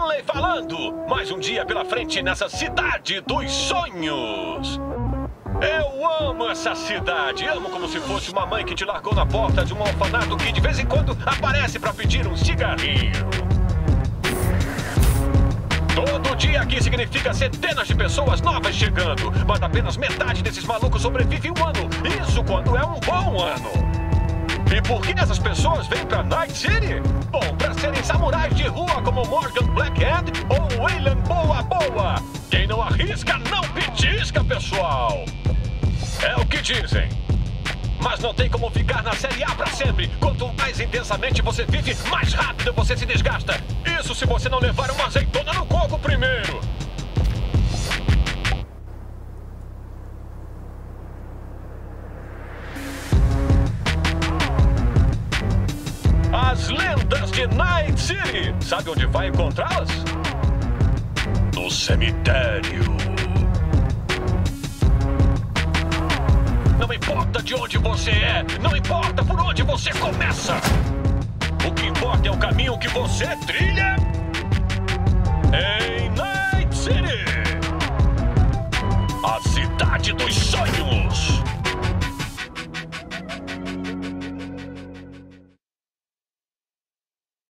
chegando! Mais um dia pela frente nessa cidade dos sonhos! Eu amo essa cidade. Amo como se fosse uma mãe que te largou na porta de um orfanato que de vez em quando aparece para pedir um cigarrinho. Todo dia aqui significa centenas de pessoas novas chegando, mas apenas metade desses malucos sobrevive um ano. Isso quando é um bom ano. E por que essas pessoas vêm pra Night City? De rua como Morgan Blackhand ou William Boa Boa. Quem não arrisca, não petisca, pessoal. É o que dizem. Mas não tem como ficar na Série A pra sempre. Quanto mais intensamente você vive, mais rápido você se desgasta. Isso se você não levar uma As lendas de Night City. Sabe onde vai encontrá-las? No cemitério. Não importa de onde você é, não importa por onde você começa. O que importa é o caminho que você trilha em Night City. A cidade dos sonhos.